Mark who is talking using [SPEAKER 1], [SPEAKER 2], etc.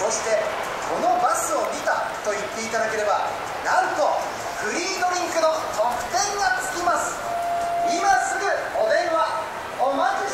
[SPEAKER 1] そしてこのバスを見たと言っていただければなんとフリードリンクの特典がつきます。今すぐお電話お待ち